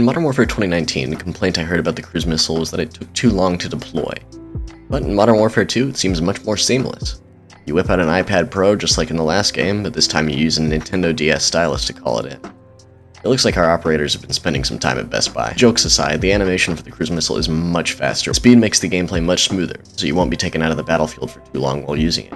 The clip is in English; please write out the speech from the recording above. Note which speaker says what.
Speaker 1: In Modern Warfare 2019, the complaint I heard about the cruise missile was that it took too long to deploy. But in Modern Warfare 2, it seems much more seamless. You whip out an iPad Pro just like in the last game, but this time you use a Nintendo DS stylus to call it in. It looks like our operators have been spending some time at Best Buy. Jokes aside, the animation for the cruise missile is much faster. Speed makes the gameplay much smoother, so you won't be taken out of the battlefield for too long while using it.